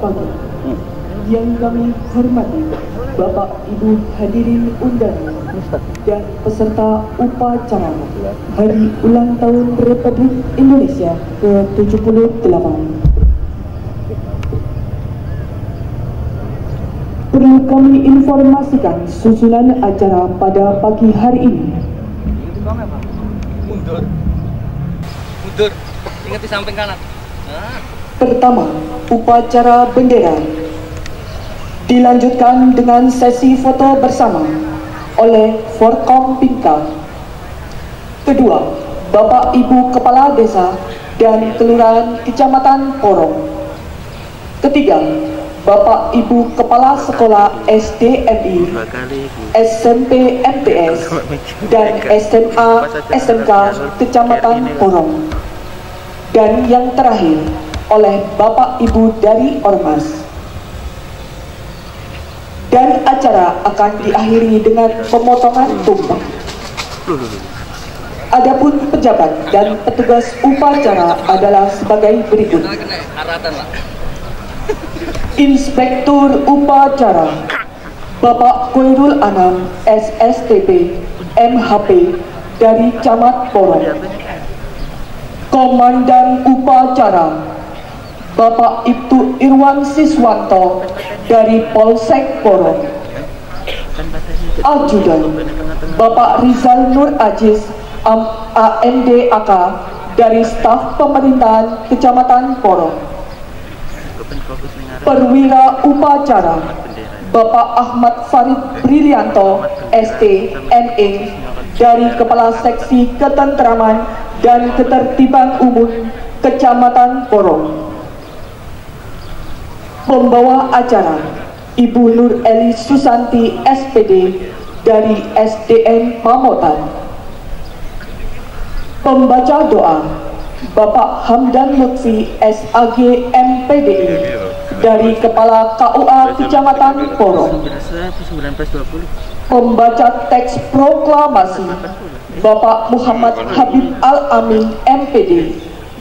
pagi yang kami hormati Bapak Ibu hadirin undangan dan peserta upacara Hari Ulang Tahun Republik Indonesia ke-78. Perlu kami informasikan susunan acara pada pagi hari ini. mundur mundur ingat di samping kanan nah. Pertama, upacara bendera. Dilanjutkan dengan sesi foto bersama oleh Forkom Pinka. Kedua, Bapak Ibu Kepala Desa dan Kelurahan Kecamatan Porong. Ketiga, Bapak Ibu Kepala Sekolah SDMI, SMP MTS, dan SMA SMK Kecamatan Porong. Dan yang terakhir, oleh Bapak Ibu dari Ormas. Dan acara akan diakhiri dengan pemotongan tumpah. Adapun pejabat dan petugas upacara adalah sebagai berikut. Inspektur Upacara Bapak Koirul Anam SSTP MHP dari Camat Porong Komandan Upacara Bapak Ibtu Irwan Siswanto dari Polsek Porong. Ajudan Bapak Rizal Nur Aziz Am- AMD AK dari staf pemerintahan Kecamatan Porong. Perwira Upacara Bapak Ahmad Farid Brilianto ST ME dari Kepala Seksi Ketentraman dan Ketertiban Umum Kecamatan Porong Pembawa acara Ibu Nur Eli Susanti SPD dari SDN Pamotan Pembaca doa Bapak Hamdan Lutfi SAG MPDI dari Kepala KUA Kecamatan Porong. 1920 Pembaca teks proklamasi Bapak Muhammad Habib Al-Amin MPD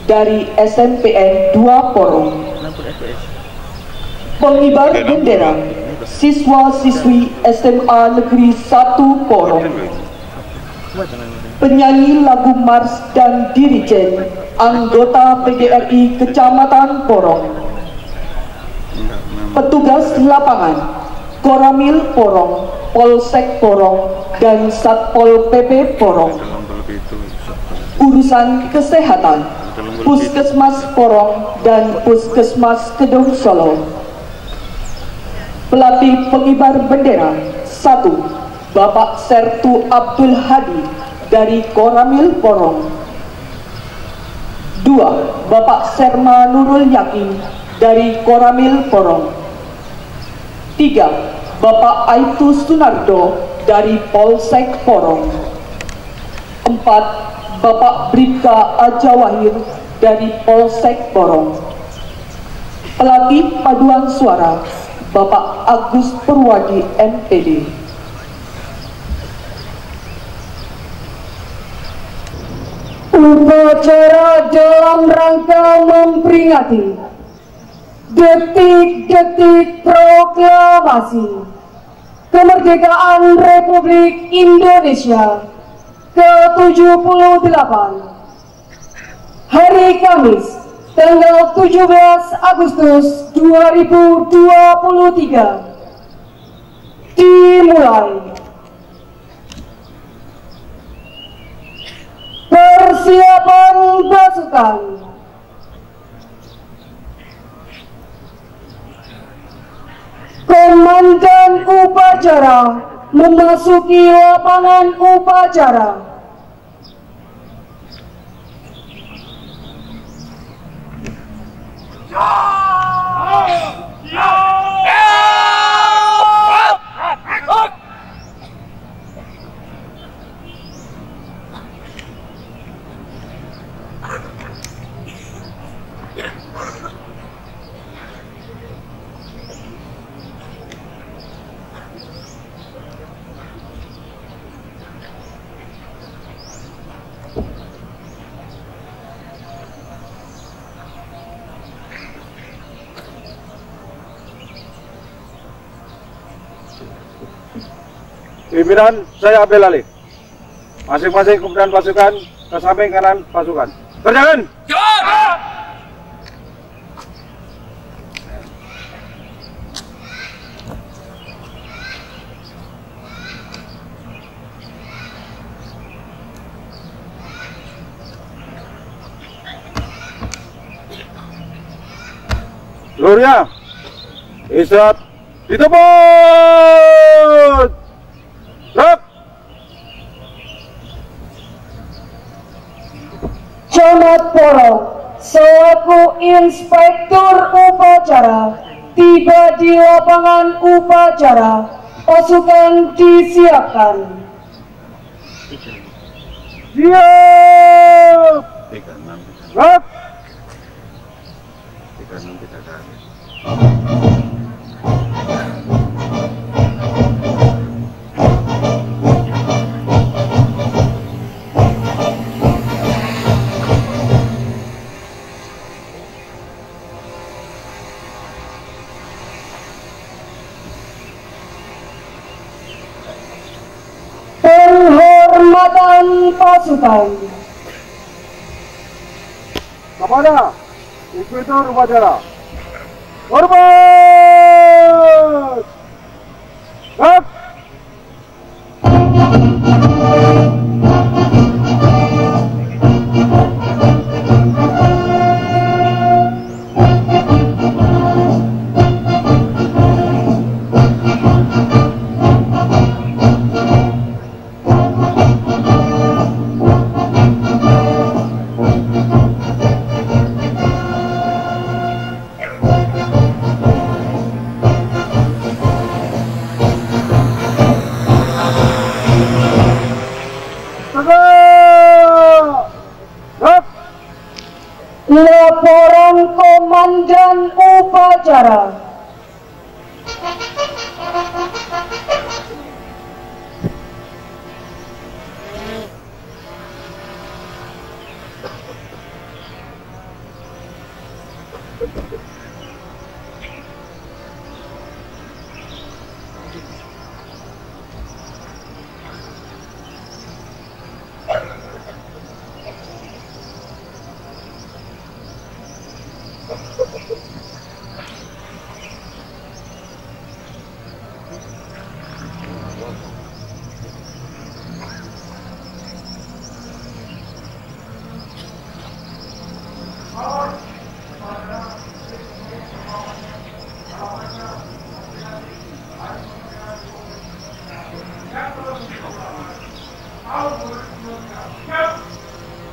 dari SMPN 2 Porong. 60 fps Pengibar bendera siswa-siswi SMA Negeri 1 Porong. Penyanyi lagu Mars dan Dirijen anggota PGRI Kecamatan Porong. Petugas lapangan Koramil Porong, Polsek Porong, dan Satpol PP Porong. Urusan kesehatan Puskesmas Porong dan Puskesmas Kedung Solo. Pelatih pengibar bendera 1. Bapak Sertu Abdul Hadi dari Koramil Porong 2. Bapak Serma Nurul Yakin dari Koramil Porong 3. Bapak Aitu Sunardo dari Polsek Porong 4. Bapak Bribka Ajawahir dari Polsek Porong Pelatih paduan suara Bapak Agus Purwadi MPD Upacara dalam rangka memperingati detik-detik proklamasi kemerdekaan Republik Indonesia ke-78. Hari Kamis tanggal 17 Agustus 2023 dimulai. Persiapan pasukan Komandan upacara memasuki lapangan upacara. Ah! Pimpinan, saya ambil alih. Masing-masing komandan pasukan ke samping kanan pasukan. Kerjakan! Gloria, Isat, ditebut! Tiba di lapangan upacara pasukan disiapkan Siap! Gerak! Pasukan Kepada Inspektur Upacara. Hormat!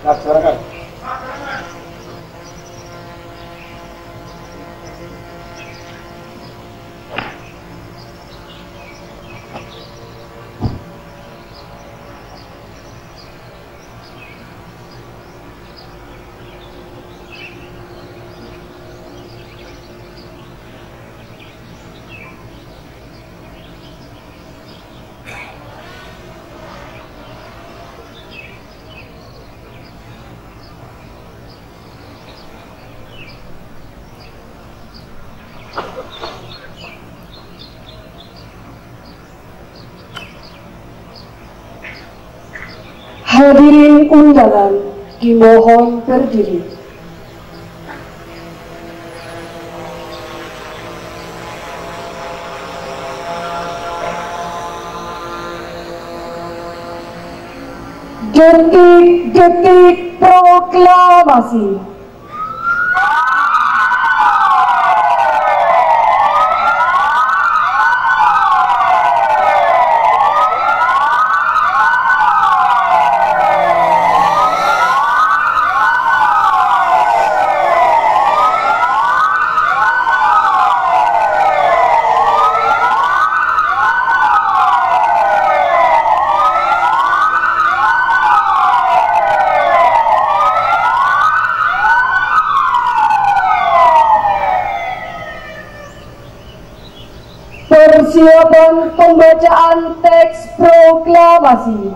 నాకు త్వరగా. Hadirin undangan dimohon berdiri. Detik-detik proklamasi persiapan pembacaan teks proklamasi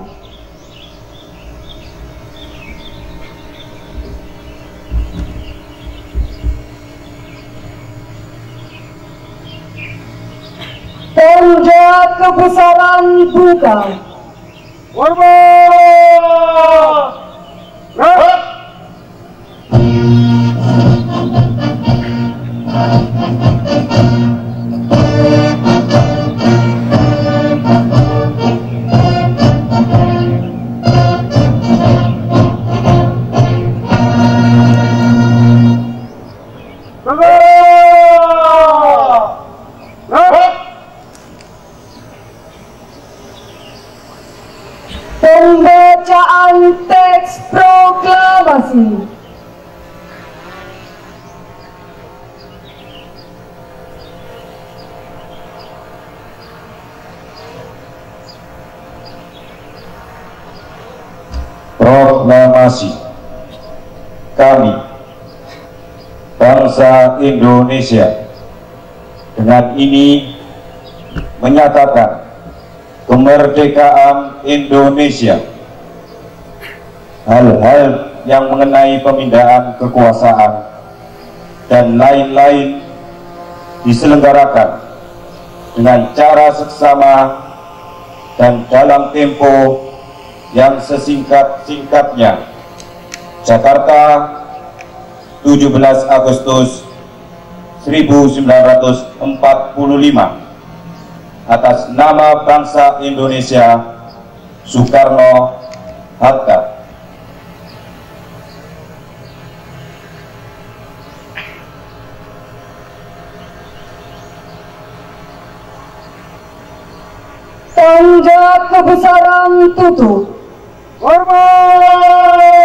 Tanda kebesaran buka. Hormat! Bangsa Indonesia. Dengan ini menyatakan kemerdekaan Indonesia. Hal-hal yang mengenai pemindahan kekuasaan dan lain-lain diselenggarakan dengan cara seksama dan dalam tempo yang sesingkat-singkatnya. Jakarta 17 Agustus 1945 atas nama bangsa Indonesia Soekarno Hatta Tanda kebesaran tutup. Hormat!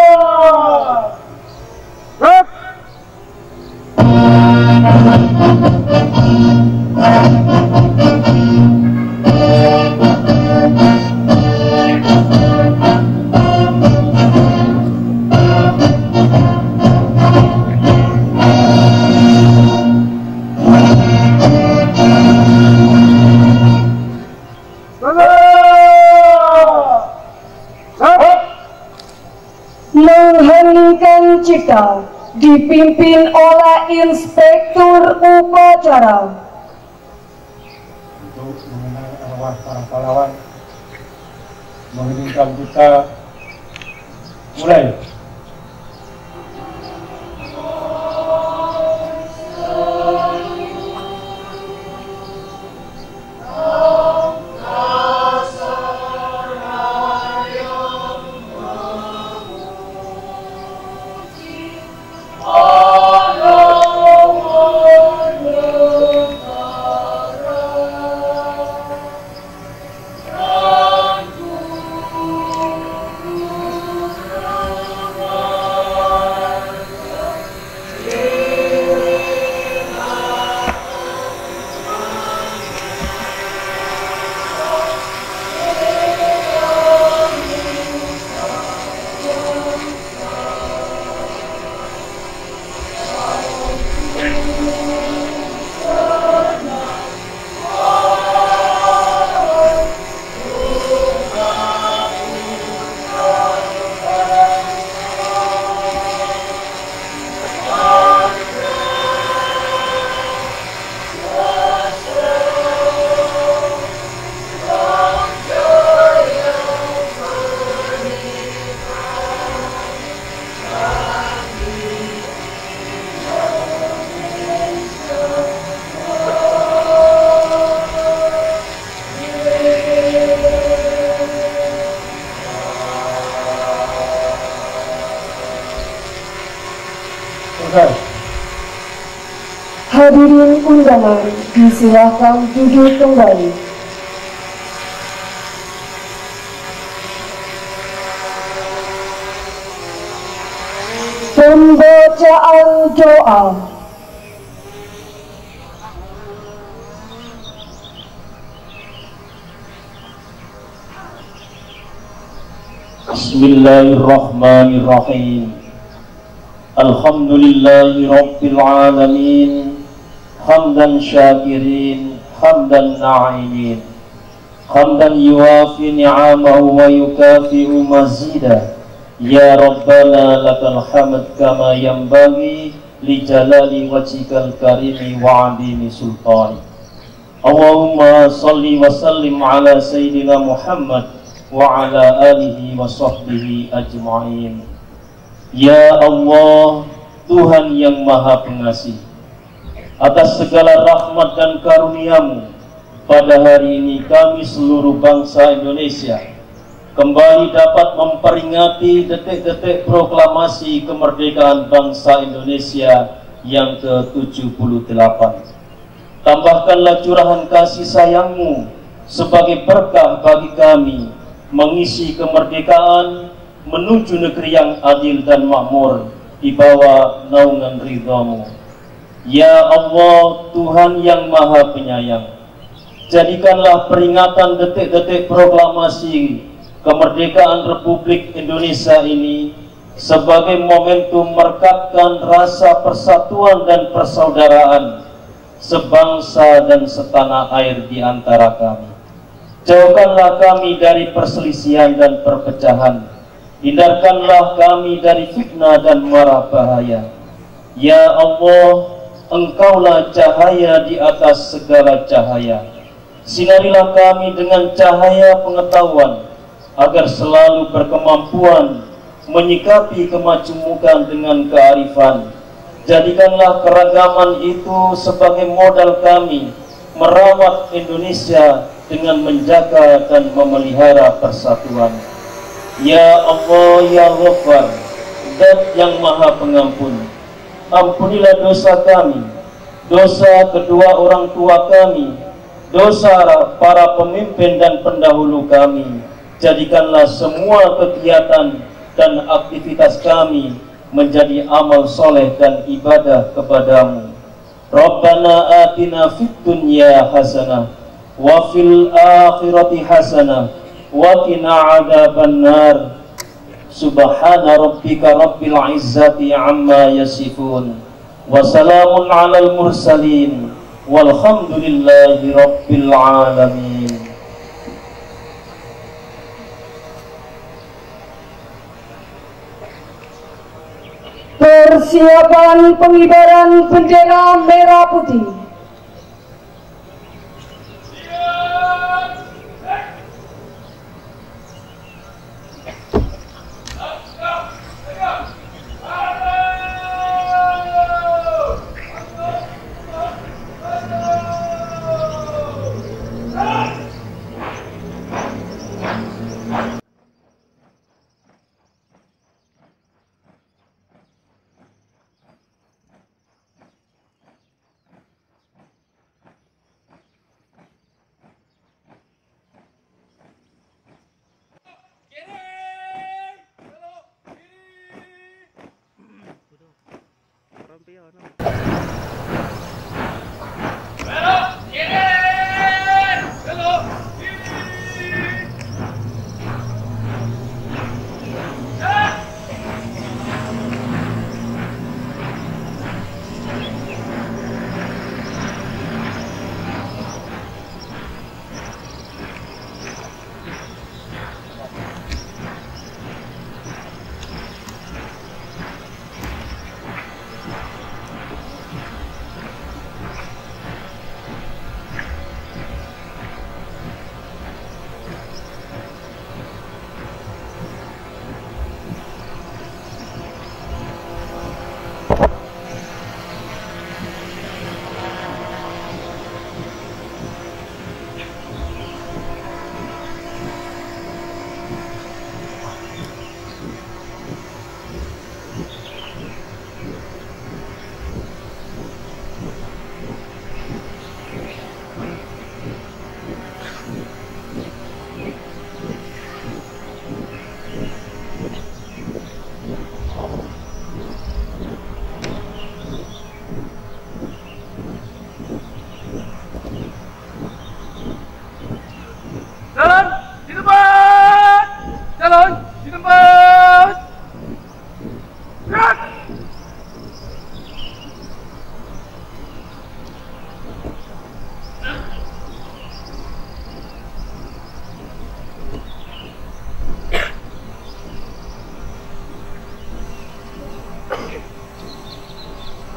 깜찍다 dipimpin oleh Inspektur Upacara. untuk mengenang arwah para pahlawan menginginkan kita mulai Silahkan duduk kembali. Pembacaan doa Bismillahirrahmanirrahim Alhamdulillahirobbilalamin. Alamin hamdan syakirin hamdan na'imin hamdan yuafi ni'amahu wa yukafi'u mazidah Ya Rabbana lakal hamd kama yambagi li jalali wajhikal karimi wa adimi sultani. Allahumma salli wa sallim ala sayyidina Muhammad wa ala alihi wa sahbihi ajma'in. Ya Allah Tuhan yang maha pengasih Atas segala rahmat dan karuniamu Pada hari ini kami seluruh bangsa Indonesia Kembali dapat memperingati detik-detik proklamasi kemerdekaan bangsa Indonesia yang ke-78 Tambahkanlah curahan kasih sayangmu sebagai berkah bagi kami mengisi kemerdekaan menuju negeri yang adil dan makmur di bawah naungan ridhamu. Ya Allah, Tuhan yang maha penyayang, jadikanlah peringatan detik-detik proklamasi kemerdekaan Republik Indonesia ini sebagai momentum merekatkan rasa persatuan dan persaudaraan sebangsa dan setanah air di antara kami. Jauhkanlah kami dari perselisihan dan perpecahan. Hindarkanlah kami dari fitnah dan marah bahaya. Ya Allah, Engkaulah cahaya di atas segala cahaya. Sinarilah kami dengan cahaya pengetahuan, agar selalu berkemampuan menyikapi kemajumukan dengan kearifan, Jadikanlah keragaman itu sebagai modal kami merawat Indonesia dengan menjaga dan memelihara persatuan. Ya Allah, Ya Ghaffar, Dat yang Maha Pengampun, ampunilah dosa kami, dosa kedua orang tua kami, dosa para pemimpin dan pendahulu kami. Jadikanlah semua kegiatan dan aktivitas kami menjadi amal soleh dan ibadah kepadamu. Rabbana atina fid dunya hasanah wa fil akhirati hasanah wa qina adzaban nar. Subhana rabbika rabbil izzati amma yasifun wa salamun alal mursalin walhamdulillahi rabbil alamin. Persiapan pengibaran bendera merah putih.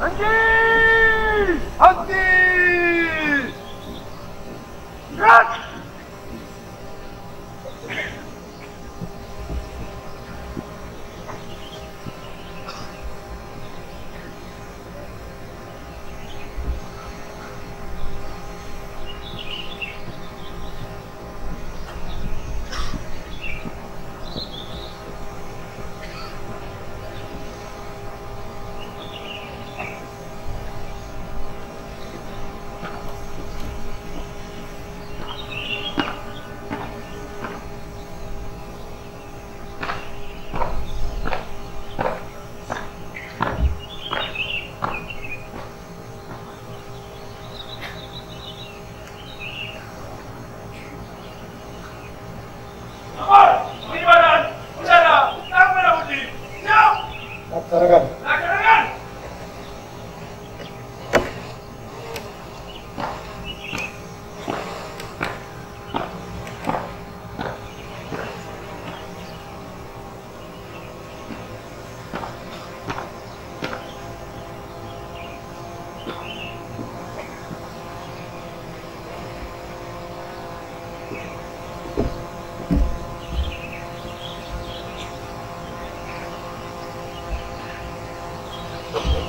Andy! Andy! Yes!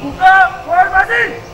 Kuka formasın!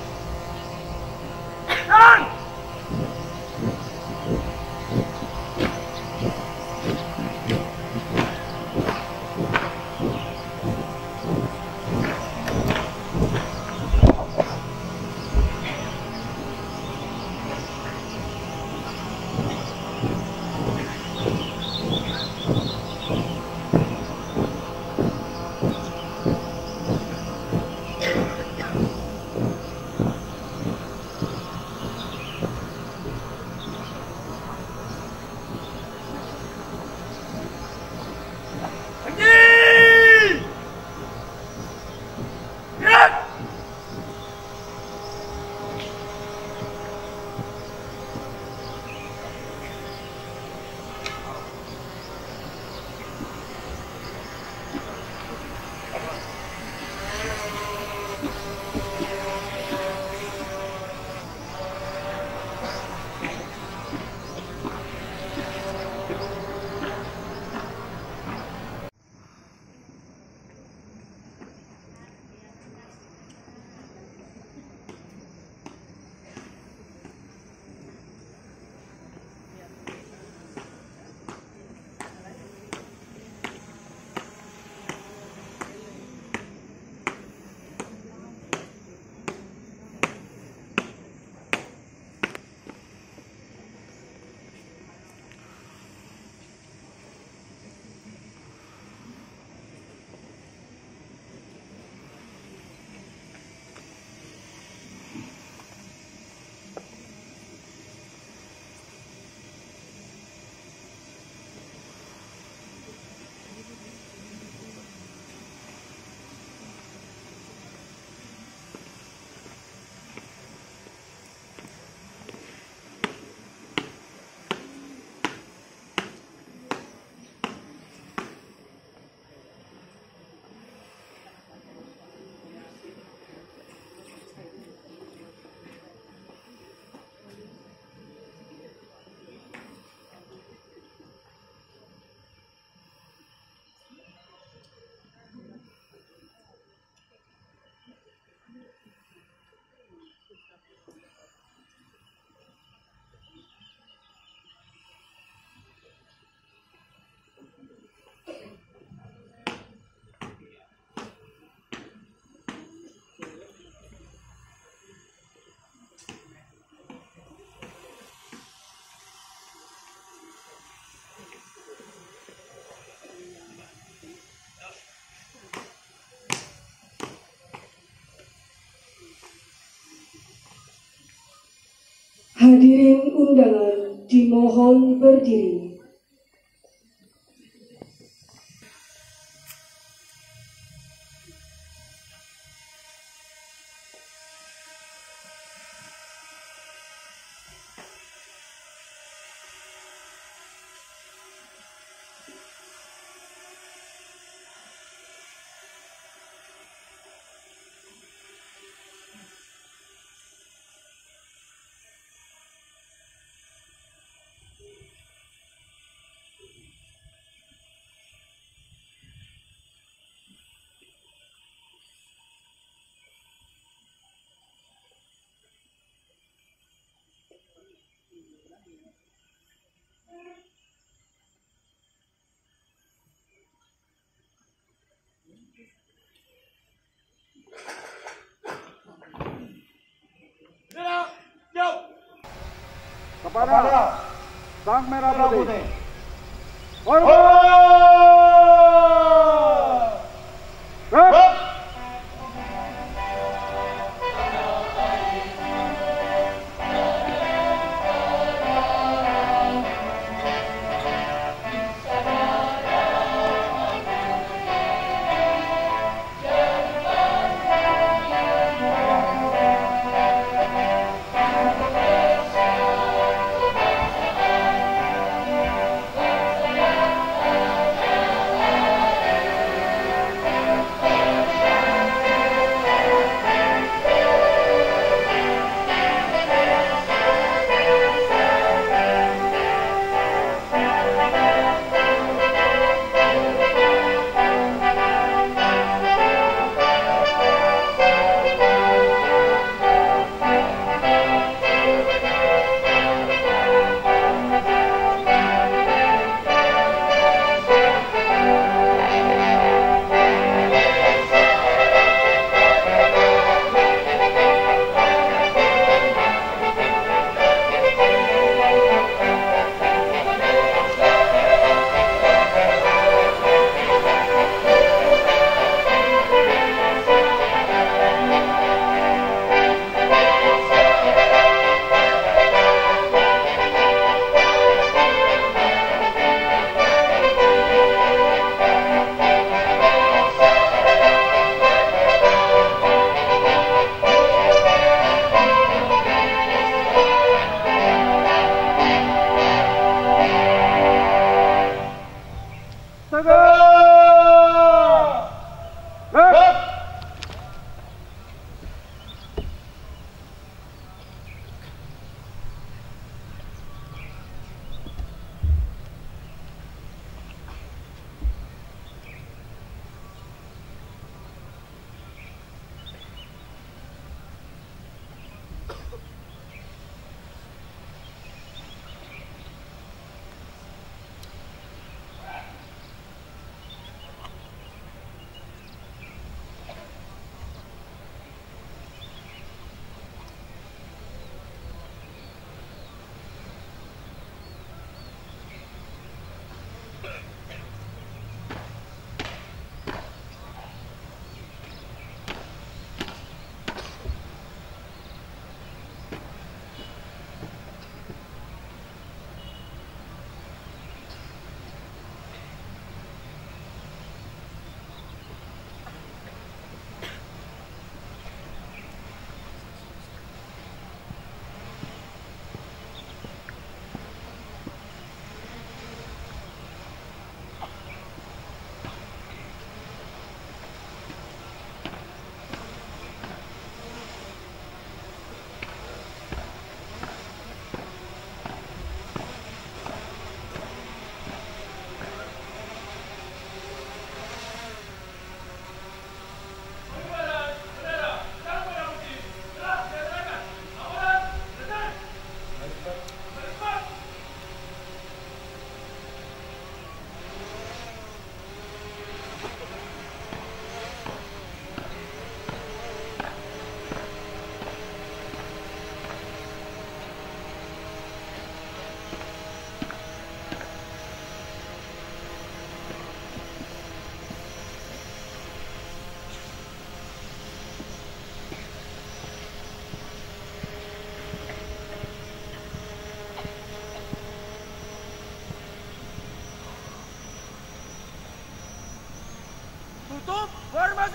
Hadirin undangan dimohon berdiri. Kepada Sang Merah Putih. Hormat!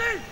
Nothing!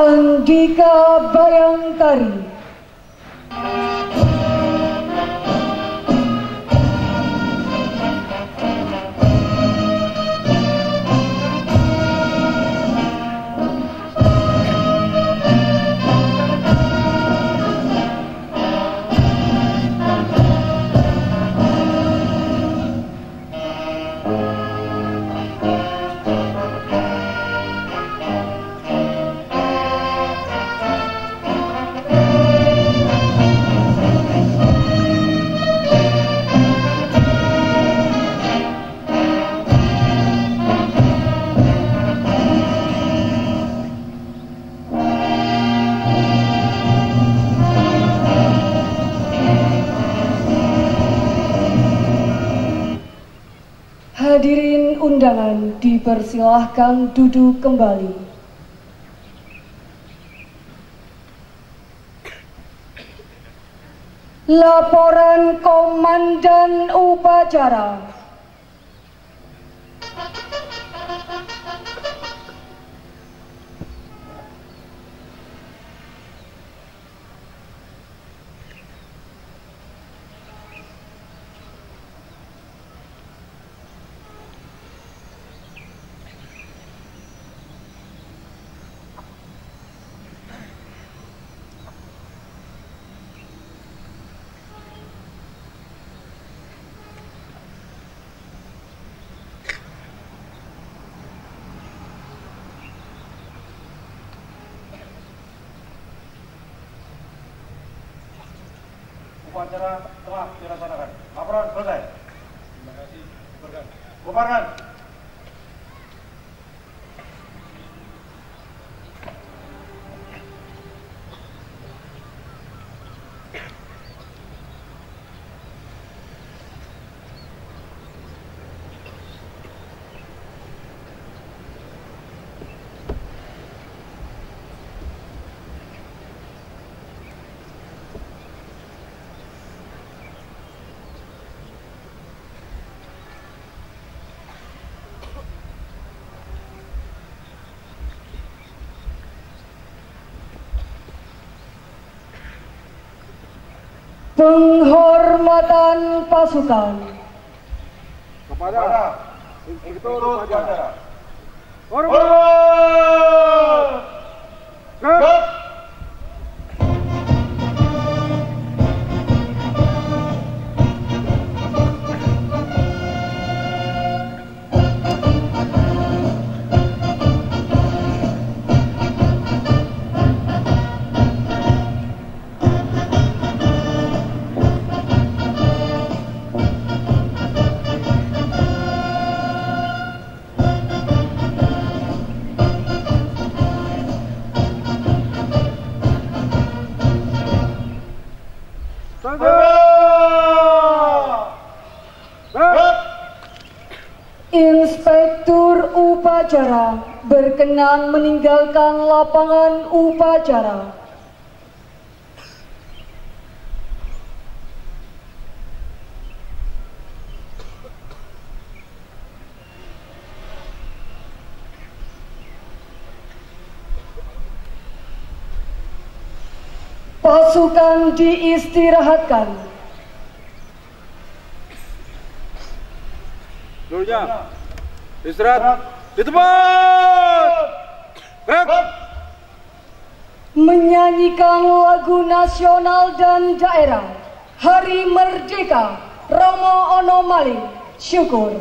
Andika Bayangkari undangan dipersilahkan duduk kembali. Laporan Komandan Upacara Upacara telah dilaksanakan. Laporan selesai. Terima kasih. Bubarkan. Penghormatan pasukan Kepada Inspektur Upacara. Hormat! Gap! Upacara berkenan meninggalkan lapangan upacara. Pasukan diistirahatkan. Dulunya. Istirahat. Di tempat. Menyanyikan lagu nasional dan daerah. Hari Merdeka. Romo Ono Maling Syukur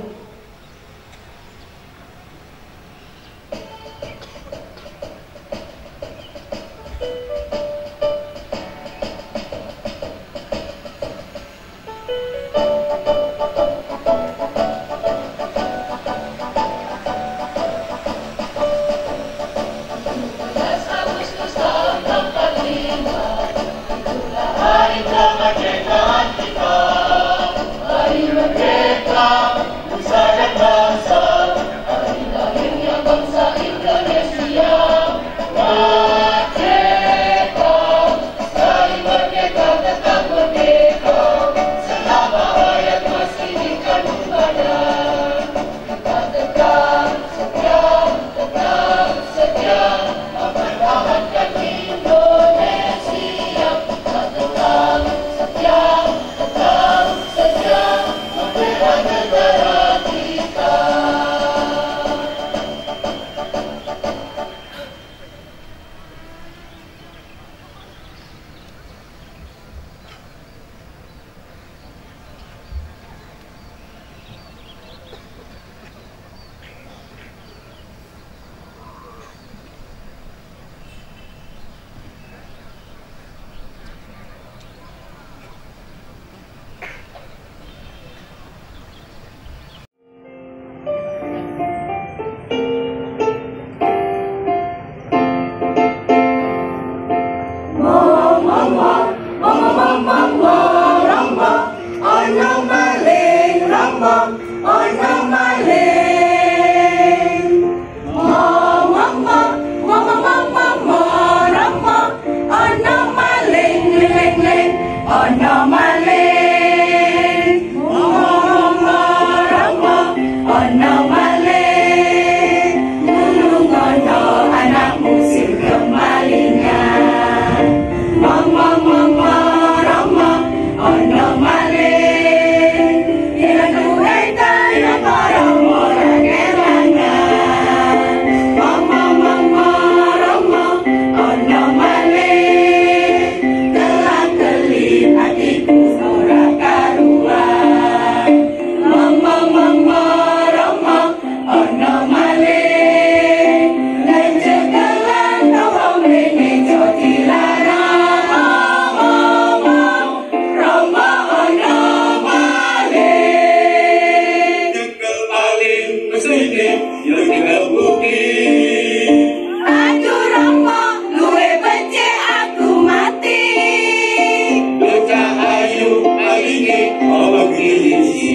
all of you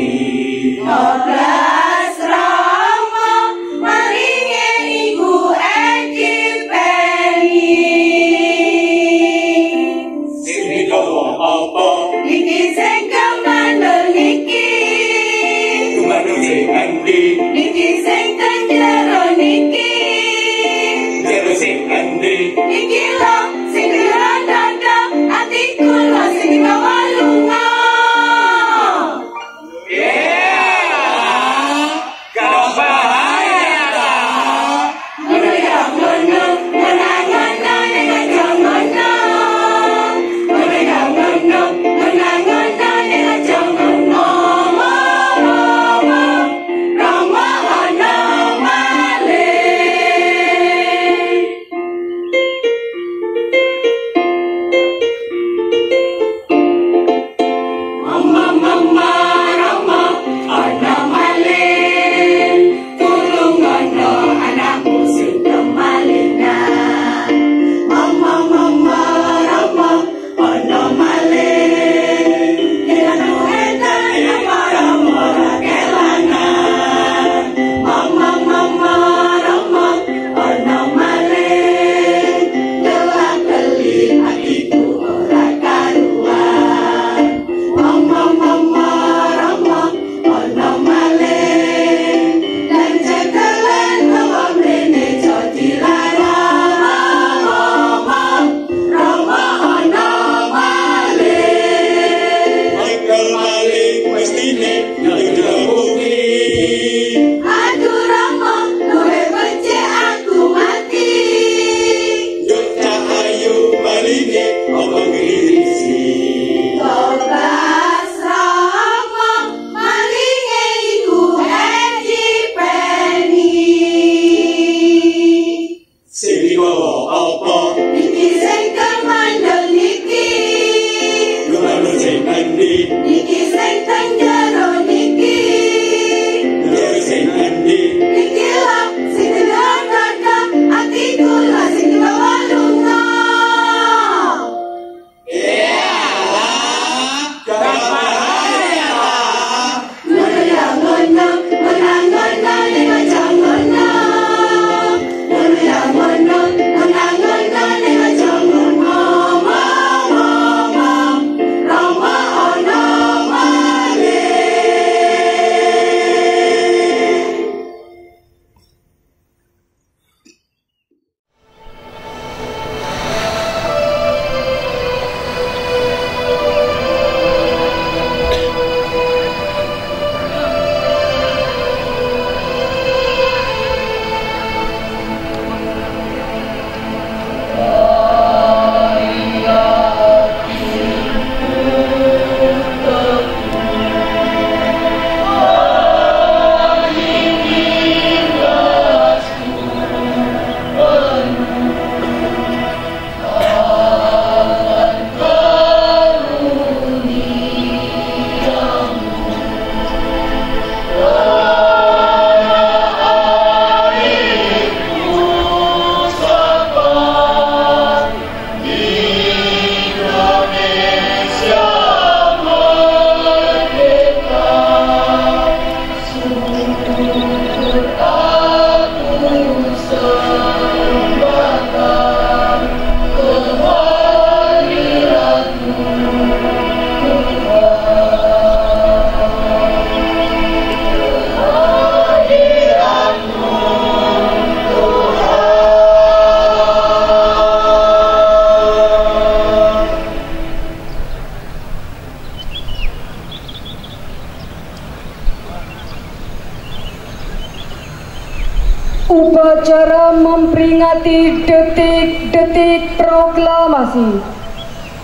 detik-detik proklamasi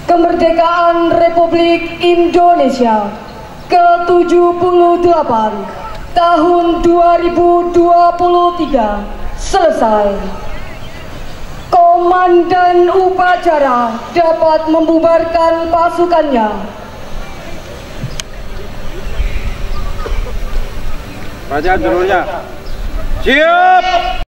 kemerdekaan Republik Indonesia ke-78 tahun 2023 selesai. Komandan upacara dapat membubarkan pasukannya. Kerajaan seluruhnya. Siap!